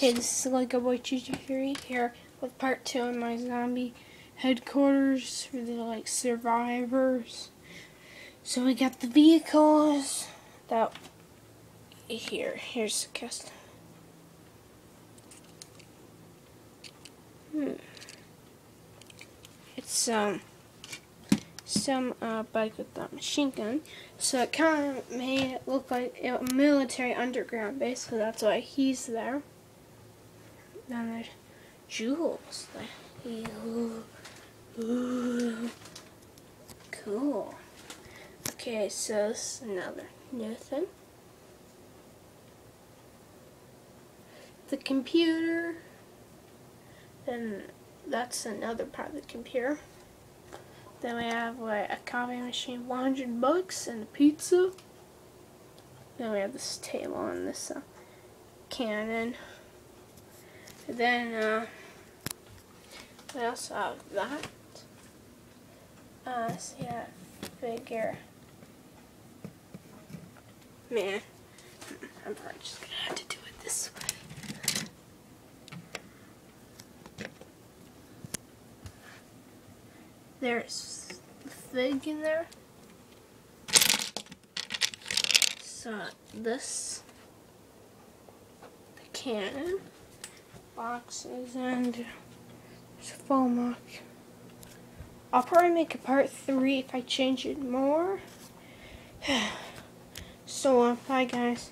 Hey, this is Lego Boy Choo here with part two of my zombie headquarters for the like survivors. So we got the vehicles that here. Here's the cast. Hmm. It's um some uh, bike with a machine gun. So it kind of made it look like a military underground base, so that's why he's there. Then there's Jules. Ooh, ooh, cool. Okay, so this is another new thing. The computer. Then that's another part of the computer. Then we have like a coffee machine, 100 bucks, and a pizza. Then we have this table and this uh, cannon. Then uh, we also have that. Uh, see that figure. Man, I'm probably just gonna have to do it this way. There's the fig in there. So this, the cannon boxes and there's foam I'll probably make a part three if I change it more. so, uh, bye guys.